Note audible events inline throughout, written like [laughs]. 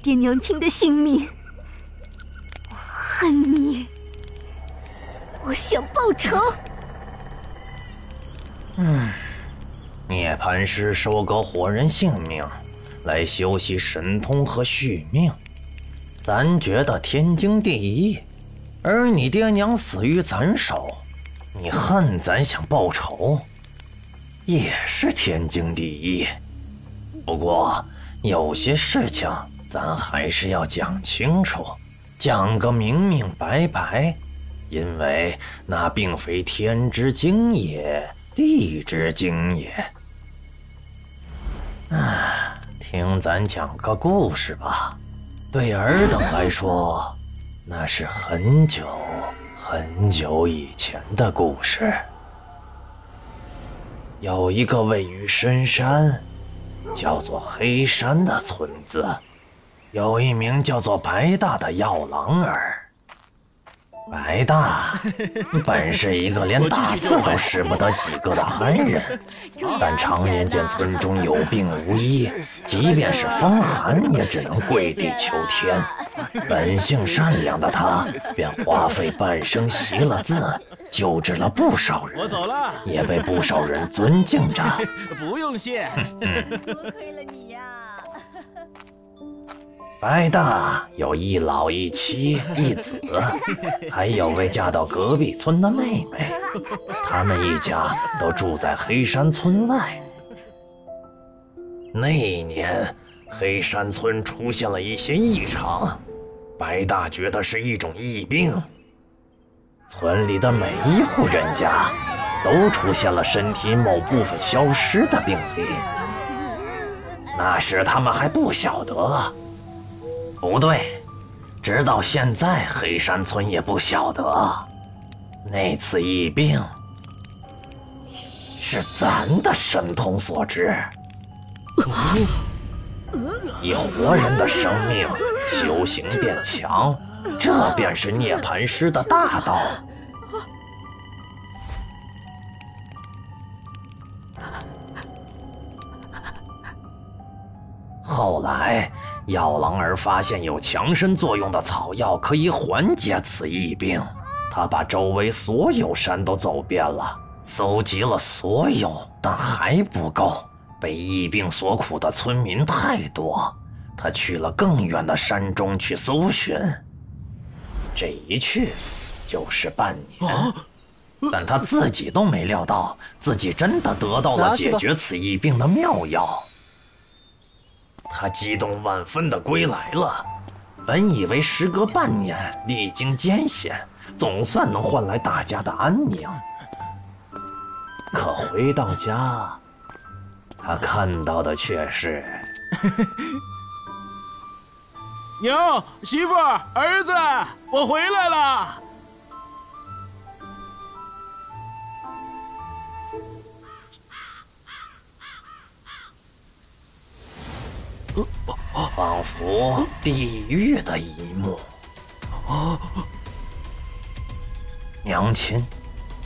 爹爹娘亲的性命，我恨你，我想报仇。嗯，涅槃师收割活人性命，来修习神通和续命，咱觉得天经地义。而你爹娘死于咱手，你恨咱想报仇，也是天经地义。不过有些事情咱还是要讲清楚，讲个明明白白，因为那并非天之经也。地之经也。啊，听咱讲个故事吧。对尔等来说，那是很久很久以前的故事。有一个位于深山，叫做黑山的村子，有一名叫做白大的药郎儿。白大 [laughs] 本是一个连打字都识不得几个的憨人，但常年见村中有病无医，即便是风寒也只能跪地求天。本性善良的他，便花费半生习了字，救治了不少人，也被不少人尊敬着。[laughs] 不用谢，多亏了你呀。白大有一老一妻一子，还有位嫁到隔壁村的妹妹，他们一家都住在黑山村外。那一年，黑山村出现了一些异常，白大觉得是一种疫病。村里的每一户人家都出现了身体某部分消失的病例。那时他们还不晓得。不对，直到现在，黑山村也不晓得那次疫病是咱的神通所致。以活人的生命修行变强，这便是涅槃师的大道。后来。药郎儿发现有强身作用的草药可以缓解此疫病，他把周围所有山都走遍了，搜集了所有，但还不够。被疫病所苦的村民太多，他去了更远的山中去搜寻。这一去就是半年，但他自己都没料到，自己真的得到了解决此疫病的妙药。他激动万分的归来了，本以为时隔半年，历经艰险，总算能换来大家的安宁。可回到家，他看到的却是 [laughs] 娘、媳妇、儿子，我回来了。仿佛地狱的一幕。娘亲、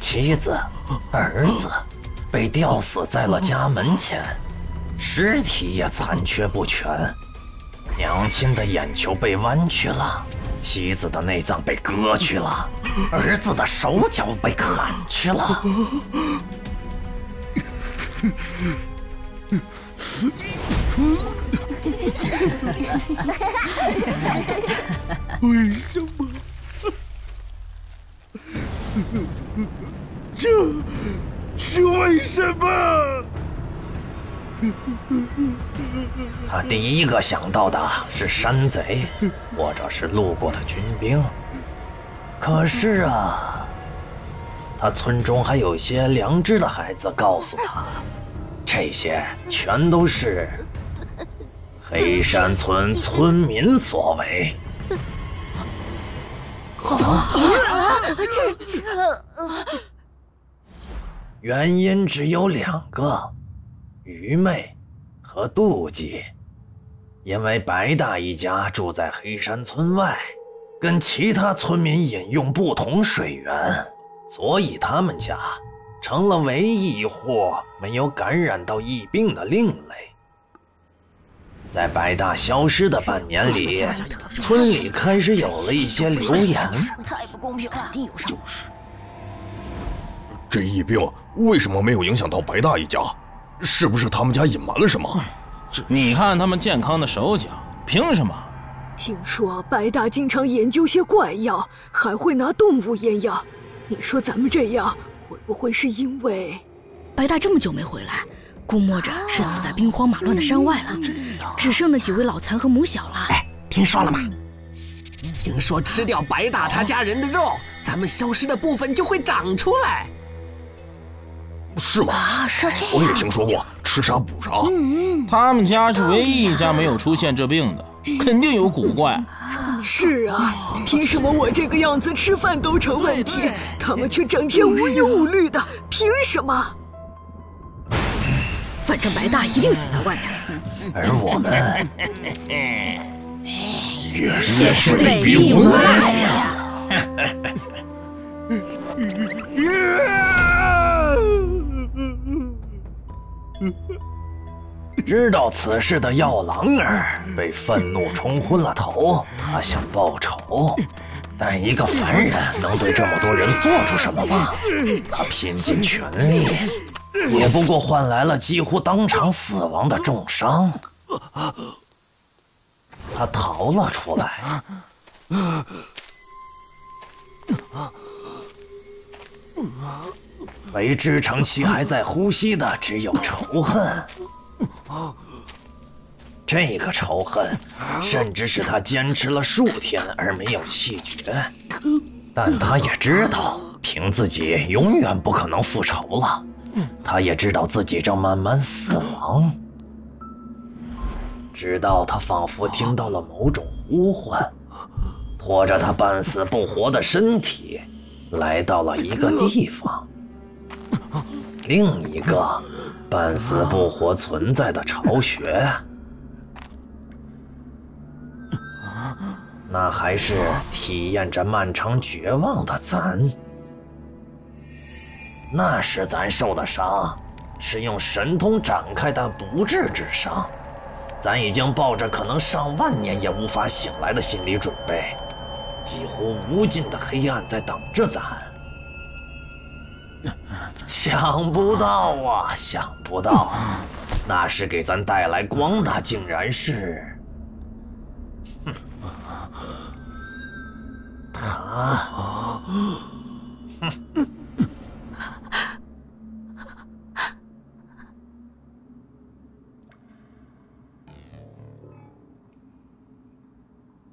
妻子、儿子被吊死在了家门前，尸体也残缺不全。娘亲的眼球被剜去了，妻子的内脏被割去了，儿子的手脚被砍去了。[laughs] 为什么？这是为什么？他第一个想到的是山贼，或者是路过的军兵。可是啊，他村中还有些良知的孩子告诉他，这些全都是。黑山村村民所为，这这原因只有两个：愚昧和妒忌。因为白大一家住在黑山村外，跟其他村民饮用不同水源，所以他们家成了唯一一户没有感染到疫病的另类。在白大消失的半年里，村里开始有了一些流言。太不公平了，定有就是，这疫病为什么没有影响到白大一家？是不是他们家隐瞒了什么？你看他们健康的手脚，凭什么？听说白大经常研究些怪药，还会拿动物验药。你说咱们这样，会不会是因为白大这么久没回来，估摸着是死在兵荒马乱的山外了，只剩那几位老残和母小了？哎，听说了吗？听说吃掉白大他家人的肉，咱们消失的部分就会长出来。是吗？啊，是这样我也听说过，吃啥补啥。嗯，他们家是唯一一家没有出现这病的，肯定有古怪。是啊，凭什么我这个样子吃饭都成问题，他们却整天无忧无虑的？凭什么？反正白大一定死在外面，而我们 [laughs] 也是被逼无奈呀。知道此事的药郎儿被愤怒冲昏了头，他想报仇，但一个凡人能对这么多人做出什么吗？他拼尽全力，也不过换来了几乎当场死亡的重伤。他逃了出来。唯支撑其还在呼吸的，只有仇恨。这个仇恨，甚至是他坚持了数天而没有气绝。但他也知道，凭自己永远不可能复仇了。他也知道自己正慢慢死亡。直到他仿佛听到了某种呼唤，拖着他半死不活的身体，来到了一个地方。另一个半死不活存在的巢穴，那还是体验着漫长绝望的咱。那时咱受的伤，是用神通展开的不治之伤。咱已经抱着可能上万年也无法醒来的心理准备，几乎无尽的黑暗在等着咱。想不到啊，想不到，那时给咱带来光的，竟然是他。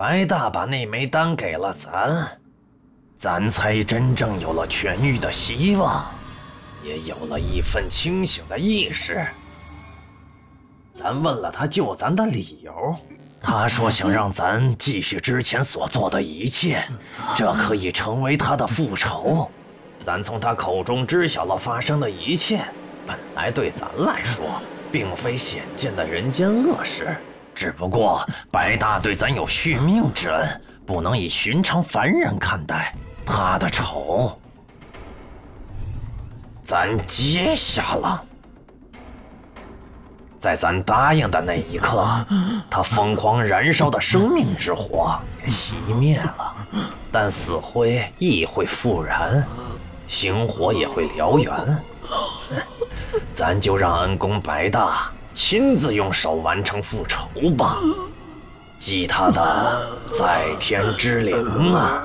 白大把那枚丹给了咱，咱才真正有了痊愈的希望。也有了一份清醒的意识。咱问了他救咱的理由，他说想让咱继续之前所做的一切，这可以成为他的复仇。咱从他口中知晓了发生的一切，本来对咱来说并非显见的人间恶事，只不过白大对咱有续命之恩，不能以寻常凡人看待。他的仇。咱接下了，在咱答应的那一刻，他疯狂燃烧的生命之火也熄灭了。但死灰亦会复燃，星火也会燎原。[laughs] 咱就让恩公白大亲自用手完成复仇吧，祭他的在天之灵啊！